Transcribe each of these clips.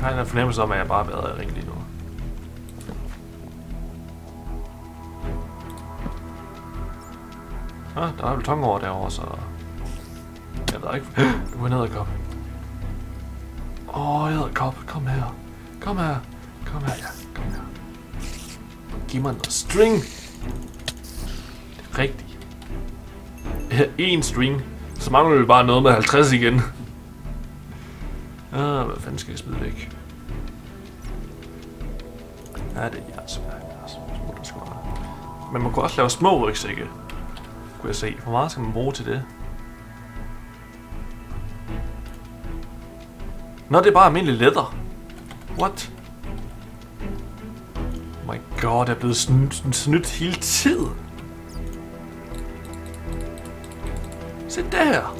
Jeg har en fornemmelse om, at jeg bare har været i ring lige nu. Ah, der er vel over derovre, så... Jeg ved ikke... Du er en æderkop. Åh, oh, æderkop, kom her. Kom her. Kom her, ja. Kom her. Giv mig noget string. Det er rigtigt. En string. Så mangler vi bare noget med 50 igen. Ah, hvad fanden skal jeg smide væk? Ja, det er jeres altså. Smutter. Men man kunne også lave små rygsække. Kunne jeg se. Hvor meget skal man bruge til det? Nå, det er bare almindelig læder. What? Oh my god, jeg er blevet snydt, snydt hele tiden. Se der.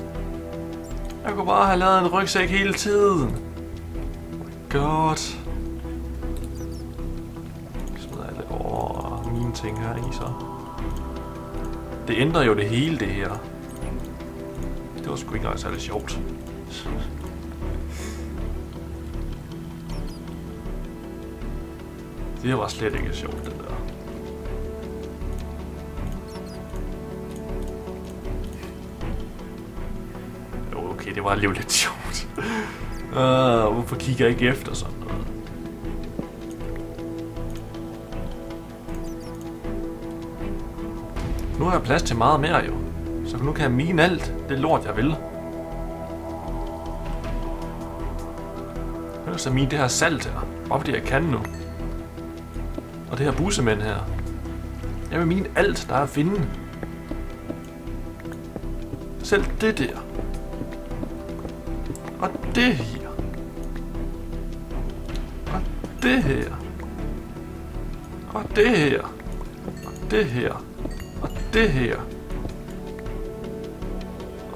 Jeg kunne bare have lavet en rygsæk hele tiden. Godt. Jeg smider alle over mine ting her i så. Det ændrer jo det hele, det her. Det var sgu ikke engang særlig sjovt. Det var slet ikke sjovt, det der. Okay, det var alligevel lidt sjovt. Uh, hvorfor kigger jeg ikke efter sådan noget? Nu har jeg plads til meget mere jo. Så nu kan jeg mine alt det lort, jeg vil. Jeg vil så mine det her salt her. Bare fordi jeg kan nu. Og det her busemænd her. Jeg vil mine alt, der er at finde. Selv det der. Og det her. Og det her. Og det her. Og det her. Og det her.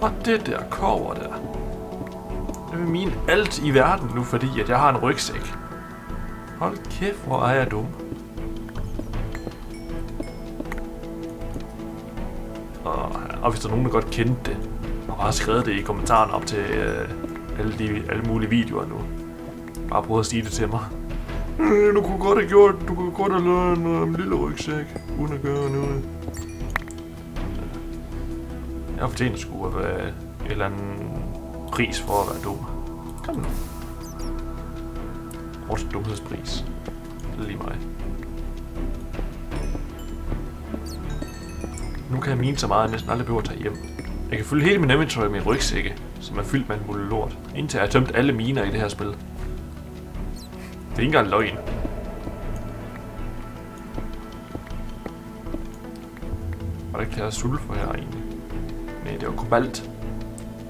Og det der kover der. Det vil mine alt i verden nu, fordi at jeg har en rygsæk. Hold kæft, hvor er jeg dum. Og, og hvis der er nogen, der godt kendte det, og har skrevet det i kommentaren op til øh, alle, de, alle mulige videoer nu. Bare prøv at sige det til mig. Øh, du kunne godt have gjort, du kunne godt have lavet en, øh, en lille rygsæk, uden at gøre noget. Jeg fortjener sgu at være en eller anden pris for at være dum. Kom nu. Vores dumhedspris. Det er lige mig. Nu kan jeg mine så meget, at jeg næsten aldrig behøver at tage hjem. Jeg kan fylde hele min inventory med rygsække, som er fyldt med en mulle lort, indtil jeg har tømt alle miner i det her spil. Det er ikke engang løgn. Var det ikke her sulfur her egentlig? Nej, det var kobalt.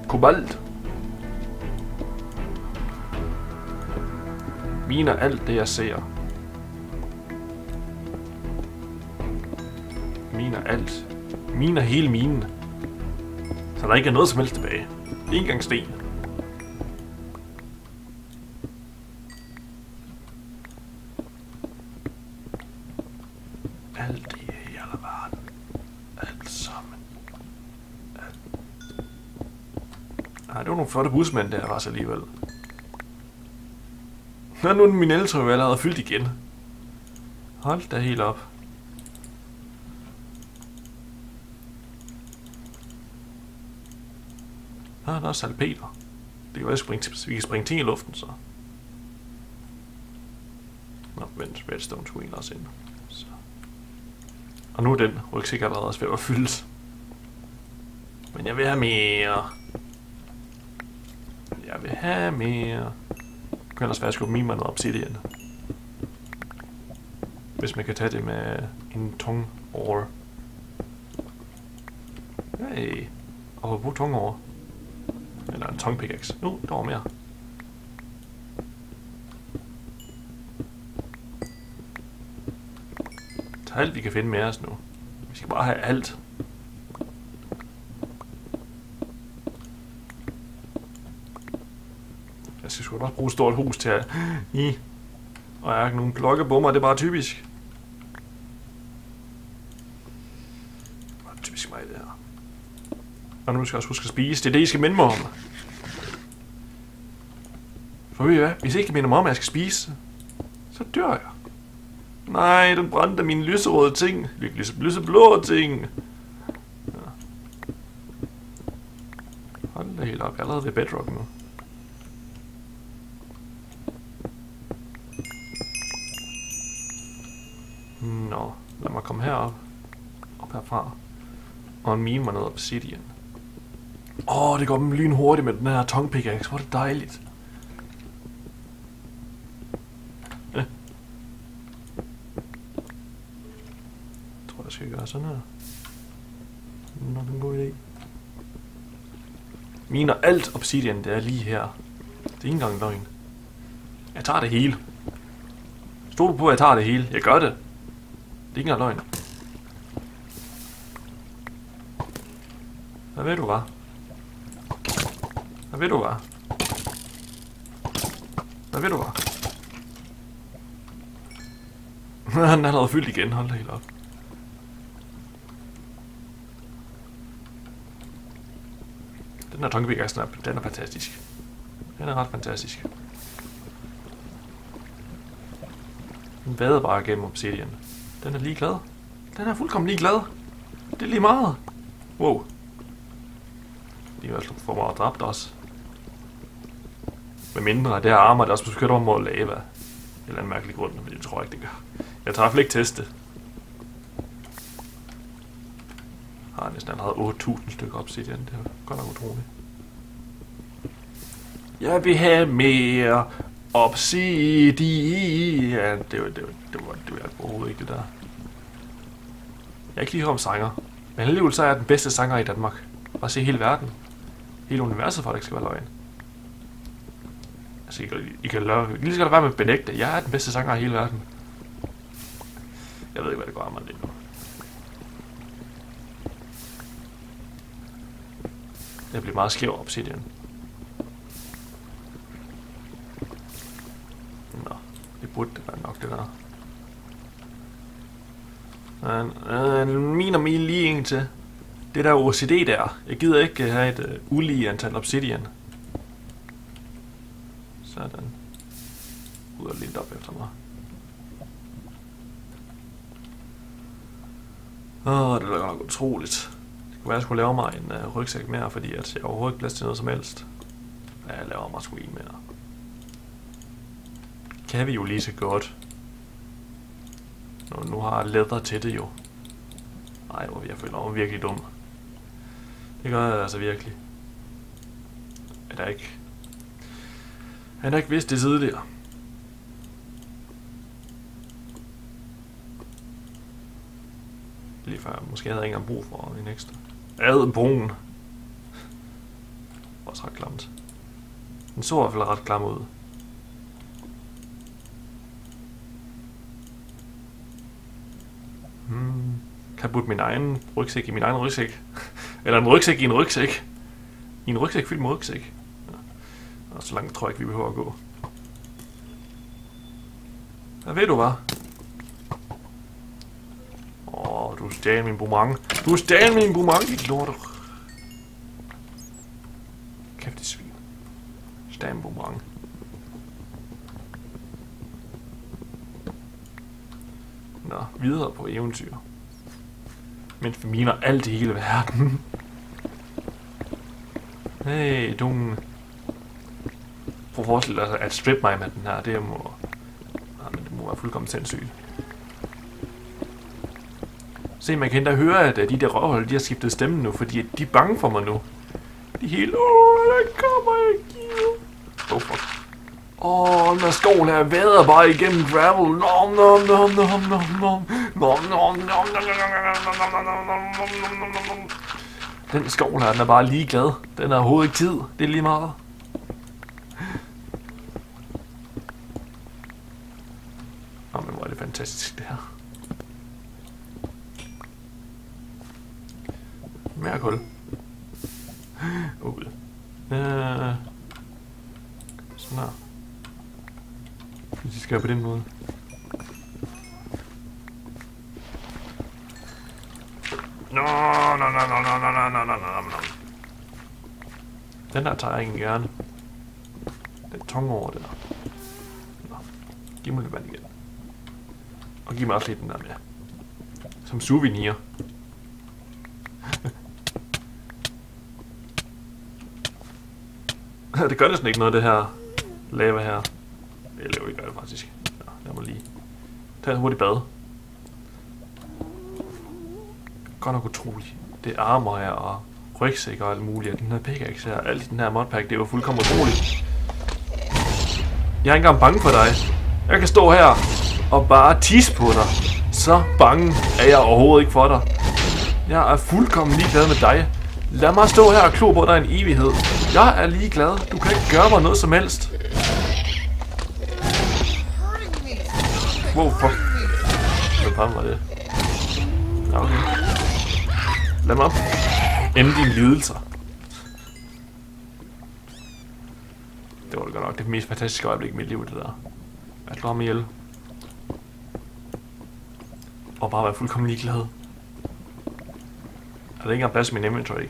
Kobalt! Miner alt det, jeg ser. Miner alt. Miner hele minen. Så der ikke er noget som helst tilbage. Ikke engang sten. Alt det i hele verden. Alt sammen. Alt. Ej, det var nogle flotte busmænd, der var så alligevel. Nå, nu er min eltog allerede fyldt igen. Hold da helt op. der er salpeter. Det kan være, at springe, vi kan springe ting i luften, så. Nå, vent, redstone skulle egentlig også ind. Så. Og nu er den rygsæk allerede ved at fyldes. Men jeg vil have mere. Jeg vil have mere. Det kan ellers være, at jeg skulle mime mig noget obsidian. Hvis man kan tage det med en tung ore. Hey. Og hvor tung ore? Eller en tongue pickaxe. Nu, uh, der var mere. Tag alt, vi kan finde med os nu. Vi skal bare have alt. Jeg skal sgu nok bruge et stort hus til at... I. Og jeg har ikke nogen klokkebommer, det er bare typisk. Det er typisk mig, det her. Og nu skal jeg også huske at spise. Det er det, I skal minde mig om. For ved I hvad? Hvis I ikke minder mig om, at jeg skal spise, så dør jeg. Nej, den brændte mine lyserøde ting. Lyse, ligesom lyseblå ting. Ja. Hold da helt op. Jeg er allerede ved bedrock nu. Nå, lad mig komme herop. Op herfra. Og mine mig ned obsidian. Åh, oh, det går dem lynhurtigt med den her tongue pickaxe. Hvor er det dejligt. Gøre sådan her. Nå, det er en god idé. Miner alt obsidian, det er lige her. Det er ikke engang løgn. Jeg tager det hele. Stol du på, at jeg tager det hele? Jeg gør det. Det er ikke engang løgn. Hvad ved du, hvad? Hvad ved du, hvad? Hvad ved du, hvad? Han er allerede fyldt igen, hold da helt op. Den her tonkebigassen er, den er fantastisk. Den er ret fantastisk. Den vader bare gennem obsidian. Den er lige glad. Den er fuldkommen lige glad. Det er lige meget. Wow. De er slået altså for meget dræbt også. Med mindre, det her armor, der også beskytter mig mod lava. Eller en mærkelig grund, men det tror jeg ikke, det gør. Jeg tager i ikke teste. Jeg har næsten allerede 8.000 stykker obsidian. Det er godt nok utroligt. Jeg vil have mere obsidian. Det var, det var, det var, det var overhovedet ikke det der. Jeg er ikke lige om sanger. Men alligevel så er jeg den bedste sanger i Danmark. Bare se hele verden. Hele universet for, at det ikke skal være løgn. Altså, I kan, I kan lade, lige skal være med at benægte. Jeg er den bedste sanger i hele verden. Jeg ved ikke, hvad det går om mig nu. Jeg bliver meget skæv obsidian. Nå, det burde det være nok, det der. Uh, min og min lige en til. Det der OCD der. Jeg gider ikke øh, have et uh, ulige antal obsidian. Sådan. Ud og lidt op efter mig. Åh, oh, det er nok utroligt. Kunne være, at jeg skulle lave mig en uh, rygsæk mere, fordi at jeg overhovedet ikke plads til noget som helst. Ja, jeg laver mig sgu en mere. Kan vi jo lige så godt. Nu, nu har jeg læder til det jo. Ej, hvor jeg føler mig virkelig dum. Det gør jeg altså virkelig. Er der ikke... Han har ikke vidst det tidligere. Lige før, måske havde jeg ikke engang brug for en ekstra. Ad brun. Også ret klamt. Den så i hvert fald ret klam ud. Hmm. Kan jeg putte min egen rygsæk i min egen rygsæk? Eller en rygsæk i en rygsæk? I en rygsæk fyldt med rygsæk? Og så langt tror jeg ikke, vi behøver at gå. Hvad ved du, hvad? Du stjal min boomerang. Du stjal min boomerang, dit lort. Kæft, det svin. Stjal min boomerang. Nå, videre på eventyr. Mens vi miner alt i hele verden. hey, du... Prøv at forestille dig at strip mig med den her. Det må... Ja, men det må være fuldkommen sindssygt. Se, man kan endda høre, at de der røvhold, de har skiftet stemme nu, fordi de er bange for mig nu. De er helt, åh, der kommer ikke. Oh, fuck. Åh, oh, den her skål her vader bare igennem gravel. Nom, nom, nom, nom, nom, nom. Nom, nom, nom, nom, nom, nom, nom, Den skål her, den er bare ligeglad. Den har overhovedet ikke tid. Det er lige meget. Nå, men hvor er det fantastisk, det her. Mere kul. Ud. Øh. Sådan her. Hvis vi skal på den måde. Nå, nå, nå, nå, nå, nå, nå, nå, nå, nå, nå. Den der tager jeg ikke gerne. Den tung over der. Nå. Giv mig lidt vand igen. Og giv mig også lidt den der med. Som souvenir. det gør næsten ikke noget, det her lava her. Eller jo ikke gør det faktisk. Ja, lad mig lige tage en hurtigt bad. Godt nok utroligt. Det er armer her og rygsæk og alt muligt. Og den her pickaxe her, alt i den her modpack, det er fuldkommen utroligt. Jeg er ikke engang bange for dig. Jeg kan stå her og bare tisse på dig. Så bange er jeg overhovedet ikke for dig. Jeg er fuldkommen ligeglad med dig. Lad mig stå her og klo på dig en evighed. Jeg er lige glad. Du kan ikke gøre mig noget som helst. Wow, fuck. Hvad fanden var det? Ja, okay. Lad mig op. Ende dine lidelser. Det var det godt nok det mest fantastiske øjeblik i mit liv, det der. At slå ham ihjel. Og bare være fuldkommen ligeglad. Er der ikke engang plads i min inventory?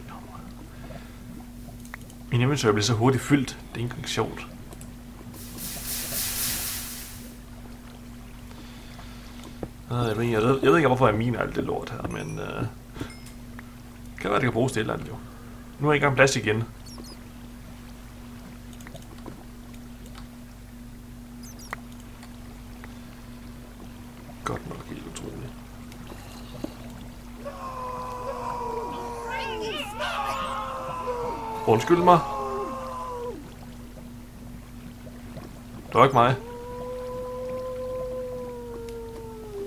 Min inventory bliver så hurtigt fyldt. Det er ikke engang sjovt. Jeg ved, jeg, ved, jeg ved ikke, hvorfor jeg miner alt det lort her, men... Øh, kan være, det kan bruges til et eller andet, jo. Nu er jeg ikke engang plads igen. Godt nok helt utroligt. Undskyld mig. Det var ikke mig.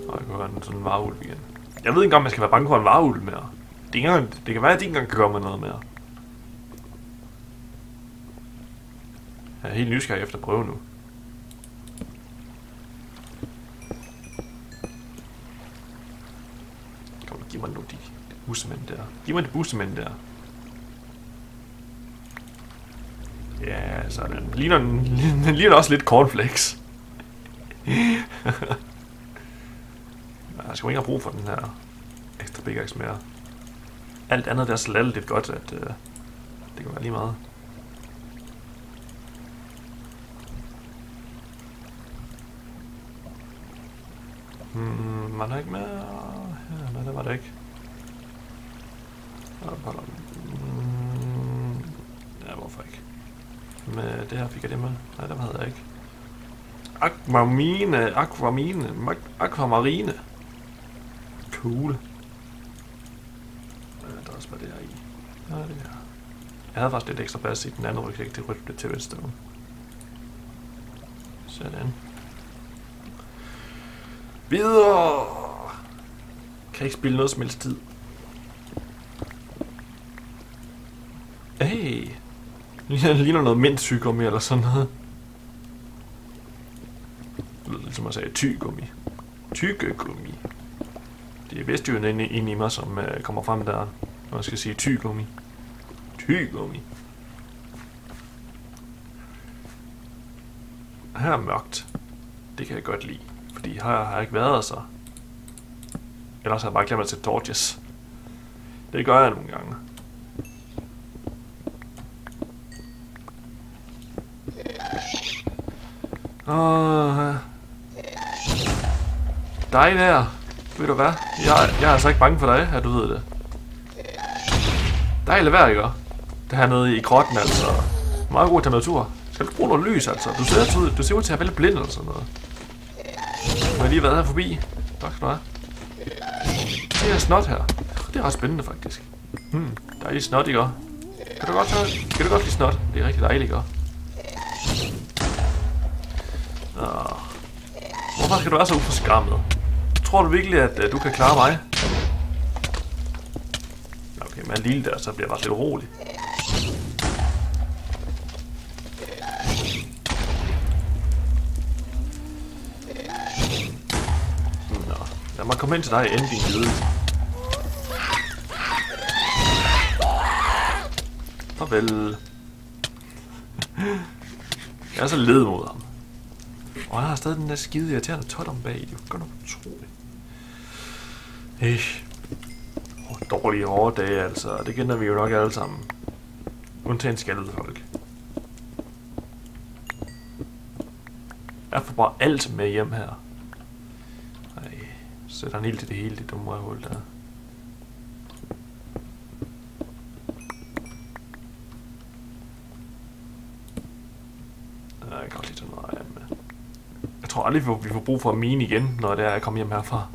Og jeg være sådan en sådan varulv igen. Jeg ved ikke engang, om man skal være bange for en varulv mere. Det, er ikke engang, det kan være, at de ikke engang kan gøre mig noget mere. Jeg er helt nysgerrig efter at prøve nu. Kom, giv mig nu de bussemænd der. Giv mig de bussemænd der. Ja, sådan. Ligner, den ligner også lidt cornflakes. Jeg skal ikke have brug for den her ekstra big mere. Alt andet der er lidt godt, at øh, det kan være lige meget. Hmm, var der ikke mere? Ja, nej, det var der ikke. Mm, ja, hvorfor ikke? Med det her fik jeg det med. Nej, det havde jeg ikke. Aquamine, aquamine, aquamarine. Cool. Der er også bare det her i. Ja, det her. Jeg havde faktisk lidt ekstra plads i den anden rygsæk til rødt til redstone. Sådan. Videre! Kan ikke spille noget som helst tid. Hey! Ligner noget mindtygummi eller sådan noget. Det lyder lidt som at sige tygummi. Tyggegummi. Det er vestjyden inde, inde i mig, som uh, kommer frem der, når jeg skal sige tygummi. Tygummi. Her er mørkt. Det kan jeg godt lide. Fordi her har jeg ikke været så. Ellers har jeg bare glemt at sætte torches. Det gør jeg nogle gange. Åh, dig der. Ved du hvad? Jeg, jeg er altså ikke bange for dig, at du ved det. Dejligt vejr, ikke? Det her nede i grotten, altså. Meget god temperatur. Skal du bruge noget lys, altså? Du ser, ud, du ser ud til at være lidt blind eller sådan noget. Nu har jeg lige været her forbi. Tak skal du have. Det er snot her. Det er ret spændende, faktisk. Hmm, dejligt snot, ikke? Kan du godt, kan du godt lide snot? Det er rigtig dejligt, ikke? Hvorfor skal du være så uforskammet? Tror du virkelig, at øh, du kan klare mig? Okay, med en lille der, så bliver jeg bare lidt urolig. Nå, lad mig komme ind til dig og ende din lyde. Farvel. Jeg er så led mod ham. Og han har stadig den der skide irriterende tot om bag. Det er godt nok utroligt. Hey. Oh, dårlige hårde dage, altså. Det kender vi jo nok alle sammen. Undtagen skaldede folk. Jeg får bare alt med hjem her. Ej, sætter han helt til det hele, det dumme røvhul der. Ja, Jeg kan godt lide sådan noget tror aldrig, vi får- vi får brug for at mine igen, når det er, jeg kommer hjem herfra.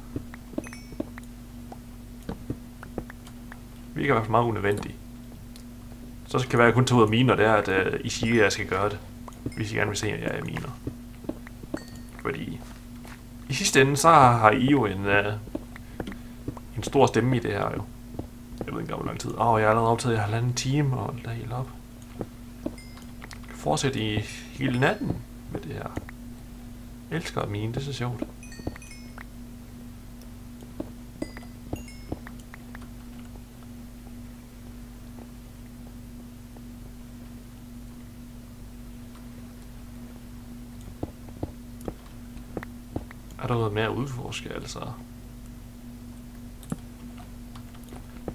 Vi kan i hvert fald meget unødvendigt. Så kan det være, at jeg kun tager ud af mine, når det er, at uh, I siger, at jeg skal gøre det. Hvis I gerne vil se, at jeg er miner. Fordi i sidste ende, så har I jo en, uh, en stor stemme i det her jo. Jeg ved ikke, hvor lang tid. Åh, oh, jeg har allerede optaget i halvanden time, og der er helt op. Fortsæt i hele natten med det her. Jeg elsker at mine, det er så sjovt. Er der noget mere at udforske, altså?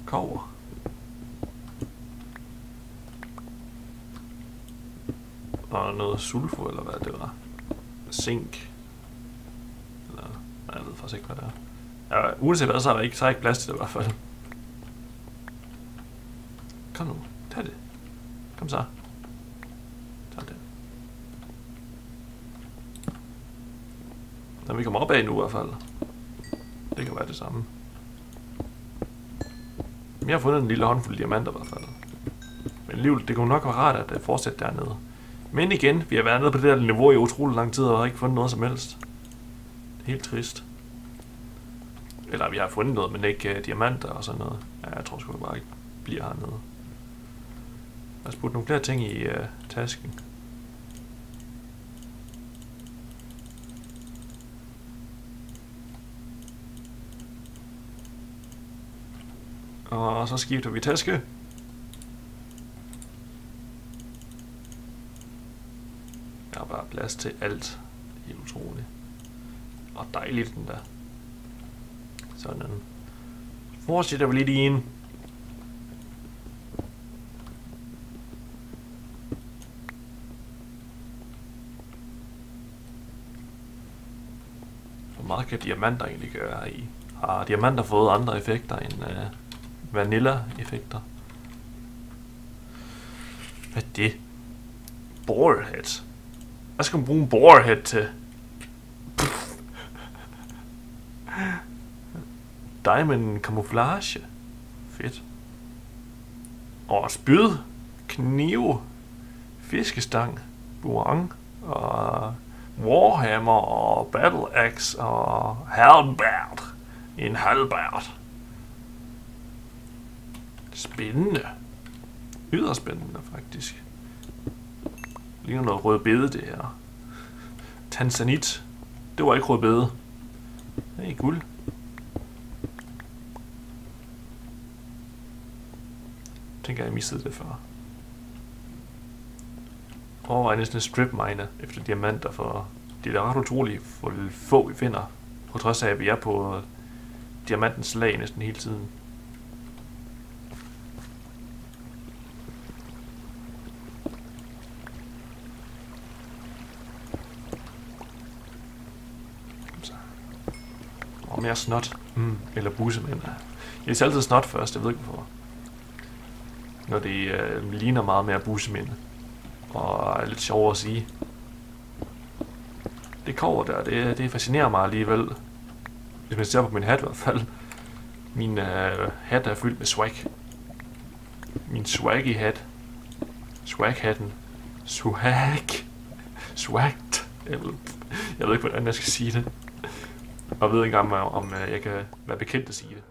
Kover. Og noget sulfo, eller hvad det var. Zink. Eller, nej, jeg ved faktisk ikke, hvad det er. Ja, uanset hvad, så er der ikke, så er der ikke plads til det i hvert fald. Kom nu, tag det. Kom så. Tag det. Når vi kommer op af nu i hvert fald. Det kan være det samme. Men jeg har fundet en lille håndfuld diamanter i hvert fald. Men alligevel, det kunne nok være rart at fortsætte dernede. Men igen, vi har været nede på det der niveau i utrolig lang tid og har ikke fundet noget som helst. Det er helt trist. Eller vi har fundet noget, men ikke uh, diamanter og sådan noget. Ja, jeg tror sgu bare ikke bliver hernede. Lad os putte nogle flere ting i uh, tasken. Og så skifter vi taske. Der er bare plads til alt. Helt utroligt. Og dejligt den der. Sådan. Fortsætter vi lidt i en. Hvor meget kan diamanter egentlig gøre i? Har diamanter fået andre effekter end uh, vanilla-effekter? Hvad er det? Borehead. Hvad skal man bruge en borehead til? Diamond camouflage. Fedt. Og spyd, kniv, fiskestang, boomerang og warhammer og battle axe og halberd. En halberd. Spændende. Yderst spændende, faktisk. Ligner noget rødbede, det her. Tanzanit. Det var ikke rødbede. Det er guld. Tænker jeg, jeg mistede det før. Overvej næsten strip mine efter diamanter, for det er da ret utroligt, hvor få vi finder. På trods af, at vi er på diamantens lag næsten hele tiden. Om jeg er snot. Mm, eller bussemænd. Øh, jeg er altid snot først, jeg ved ikke hvorfor. Når det øh, ligner meget mere bussemænd. Og er lidt sjovere at sige. Det kover der, det, det fascinerer mig alligevel. Hvis man ser på min hat i hvert fald. Min øh, hat er fyldt med swag. Min swaggy hat. Swag-hatten. Swag. Swagt. Jeg ved, jeg ved ikke, hvordan jeg skal sige det. Og ved ikke engang, om, om øh, jeg kan være bekendt at sige det.